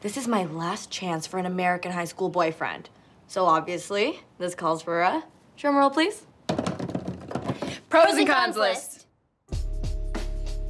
This is my last chance for an American high school boyfriend. So obviously, this calls for a drum roll, please. Pros, and cons list.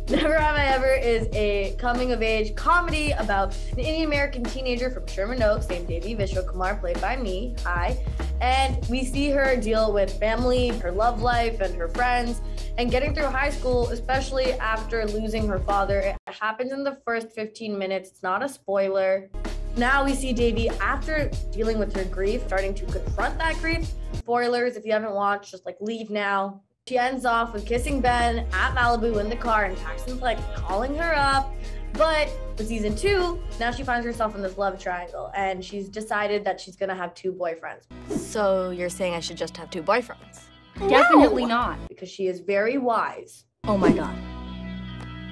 Never Have I Ever is a coming of age comedy about an Indian American teenager from Sherman Oaks named Devi Vishwakumar, played by me. Hi. And we see her deal with family, her love life, and her friends, and getting through high school, especially after losing her father. It happens in the first 15 minutes. It's not a spoiler. Now we see Devi after dealing with her grief, starting to confront that grief. Spoilers, if you haven't watched, just like leave now. She ends off with kissing Ben at Malibu in the car, and Paxton's like calling her up. But for season two, now she finds herself in this love triangle, and she's decided that she's gonna have two boyfriends. So you're saying I should just have two boyfriends? Definitely not. Because she is very wise. Oh my god.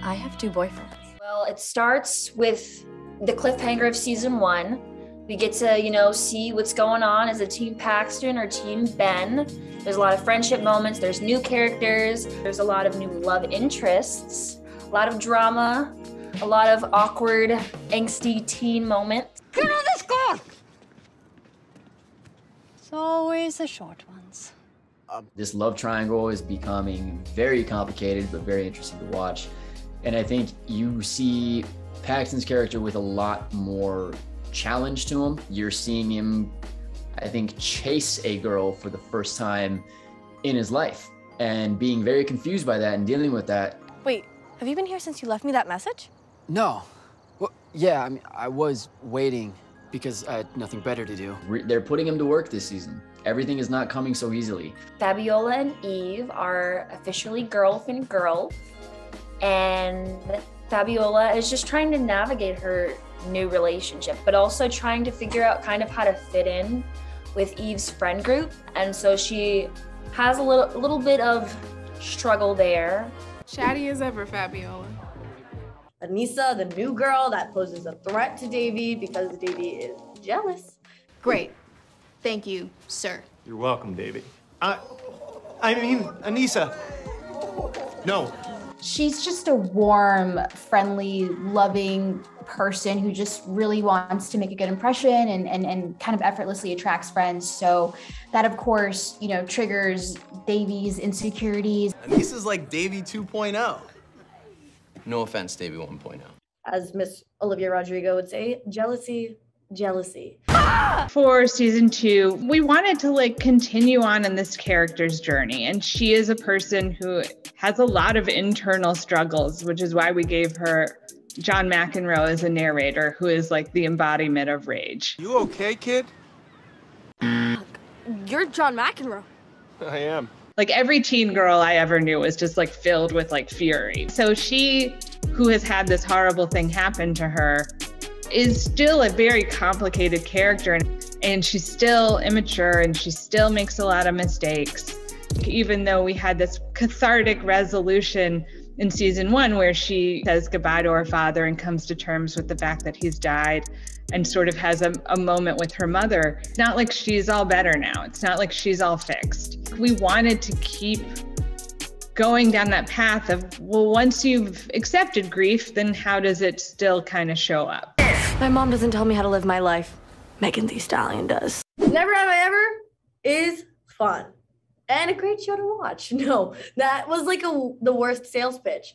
I have two boyfriends. Well, it starts with the cliffhanger of season one. We get to, you know, see what's going on as a Team Paxton or Team Ben. There's a lot of friendship moments, there's new characters, there's a lot of new love interests, a lot of drama, a lot of awkward, angsty teen moments. Get on this car! It's always the short ones. Um, this love triangle is becoming very complicated, but very interesting to watch. And I think you see Paxton's character with a lot more challenge to him. You're seeing him, I think, chase a girl for the first time in his life and being very confused by that and dealing with that. Wait, have you been here since you left me that message? No. Well, yeah, I mean, I was waiting because I had nothing better to do. Re- They're putting him to work this season. Everything is not coming so easily. Fabiola and Eve are officially girlfriend girl, and Fabiola is just trying to navigate her new relationship, but also trying to figure out kind of how to fit in with Eve's friend group. And so she has a little, a little bit of struggle there. Chatty as ever, Fabiola. Aneesa, the new girl that poses a threat to Devi because Devi is jealous. Great. Thank you, sir. You're welcome, Devi. I, I mean, Aneesa. No, She's just a warm, friendly, loving person who just really wants to make a good impression and, and, and kind of effortlessly attracts friends. So that, of course, you know, triggers Devi's insecurities. And this is like Devi 2.0. No offense, Devi 1.0. As Miss Olivia Rodrigo would say, jealousy, jealousy. For season two, we wanted to like continue on in this character's journey. And she is a person who has a lot of internal struggles, which is why we gave her John McEnroe as a narrator, who is like the embodiment of rage. you okay, kid? You're John McEnroe. I am. Like every teen girl I ever knew was just like filled with like fury. So she, who has had this horrible thing happen to her, is still a very complicated character and, she's still immature and she still makes a lot of mistakes. Even though we had this cathartic resolution in season one where she says goodbye to her father and comes to terms with the fact that he's died and sort of has a, a moment with her mother. It's not like she's all better now. It's not like she's all fixed. We wanted to keep going down that path of, well, once you've accepted grief, then how does it still kind of show up? My mom doesn't tell me how to live my life. Megan Thee Stallion does. Never Have I Ever is fun and a great show to watch. No, that was like a, the worst sales pitch.